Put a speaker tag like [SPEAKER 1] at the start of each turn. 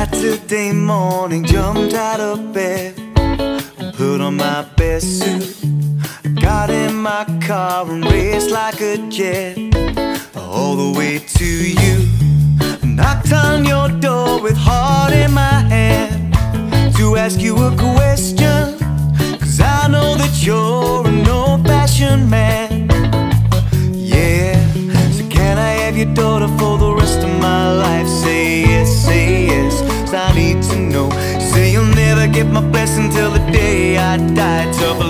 [SPEAKER 1] Saturday morning, jumped out of bed, put on my best suit, got in my car and raced like a jet all the way to you. Knocked on your door with heart in my hand to ask you a question. Cause I know that you're an old fashioned man. Yeah, so can I have your daughter for the rest of my life? Say things I need to know. Say you'll never get my blessing till the day I die. Tough